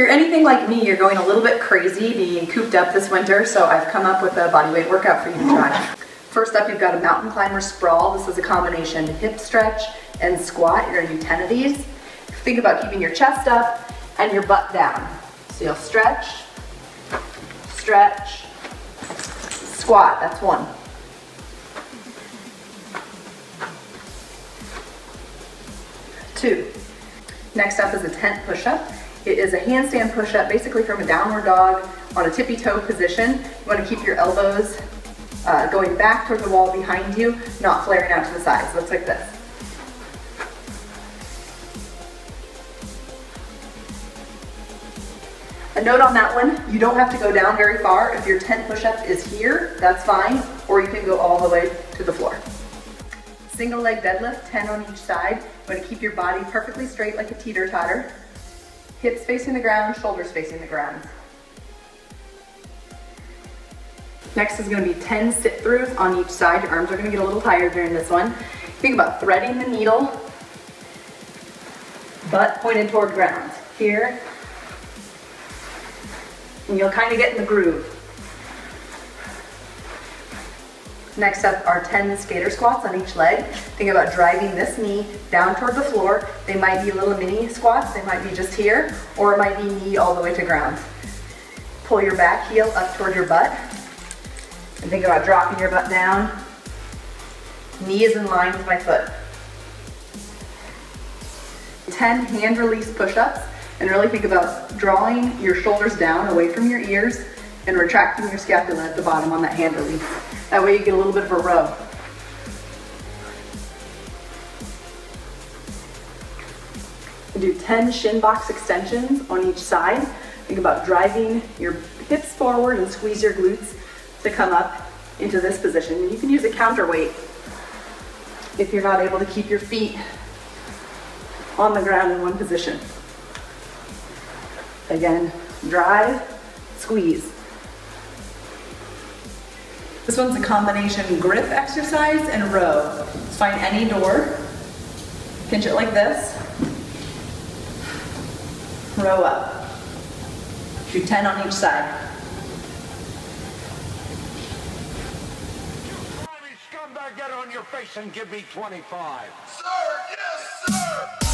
you're anything like me, you're going a little bit crazy being cooped up this winter, so I've come up with a bodyweight workout for you to try. First up, you've got a mountain climber sprawl. This is a combination hip stretch and squat. You're gonna do 10 of these. Think about keeping your chest up and your butt down. So you'll stretch, stretch, squat, that's one. Two. Next up is a tent push-up. It is a handstand push-up, basically from a downward dog on a tippy toe position. You wanna keep your elbows uh, going back toward the wall behind you, not flaring out to the sides. Looks like this. A note on that one, you don't have to go down very far. If your tent push-up is here, that's fine, or you can go all the way to the floor. Single leg deadlift, 10 on each side. You wanna keep your body perfectly straight like a teeter-totter. Hips facing the ground, shoulders facing the ground. Next is gonna be 10 sit throughs on each side. Your arms are gonna get a little tired during this one. Think about threading the needle, butt pointed toward ground. Here, and you'll kind of get in the groove. Next up are 10 skater squats on each leg. Think about driving this knee down toward the floor. They might be little mini squats, they might be just here, or it might be knee all the way to ground. Pull your back heel up toward your butt, and think about dropping your butt down. Knee is in line with my foot. 10 hand release push-ups, and really think about drawing your shoulders down away from your ears and retracting your scapula at the bottom on that hand release. That way you get a little bit of a row. Do 10 shin box extensions on each side. Think about driving your hips forward and squeeze your glutes to come up into this position. You can use a counterweight if you're not able to keep your feet on the ground in one position. Again, drive, squeeze. This one's a combination grip exercise and row. Let's find any door, pinch it like this, row up. Do 10 on each side. scumbag, get on your face and give me 25. Sir, yes, sir!